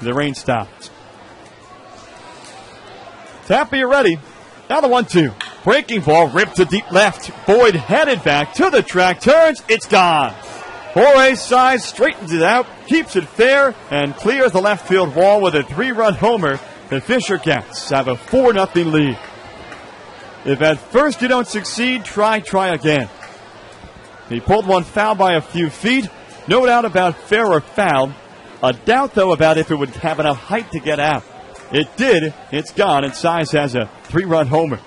The rain stopped. You ready? Now the one two. Breaking ball ripped to deep left. Boyd headed back to the track, turns, it's gone. Jorge Saez straightens it out, keeps it fair, and clears the left field wall with a three run homer. The Fisher Cats have a 4 0 lead. If at first you don't succeed, try, try again. He pulled one foul by a few feet. No doubt about fair or foul. A doubt, though, about if it would have enough height to get out. It did. It's gone, and Saez has a three run homer.